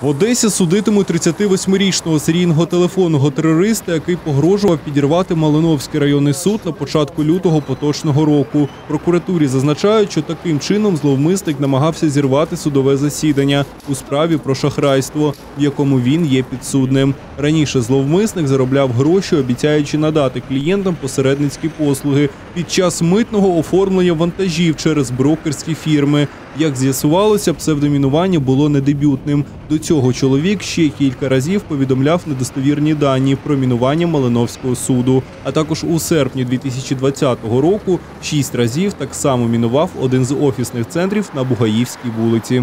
В Одесі судитимуть 38-річного серійного телефонного терориста, який погрожував підірвати Малиновський районний суд на початку лютого поточного року. Прокуратурі зазначають, що таким чином зловмисник намагався зірвати судове засідання у справі про шахрайство, в якому він є підсудним. Раніше зловмисник заробляв гроші, обіцяючи надати клієнтам посередницькі послуги під час митного оформлення вантажів через брокерські фірми. Як з'ясувалося, псевдомінування було не дебютним. До цього чоловік ще кілька разів повідомляв недостовірні дані про мінування Малиновського суду. А також у серпні 2020 року шість разів так само мінував один з офісних центрів на Бугаївській вулиці.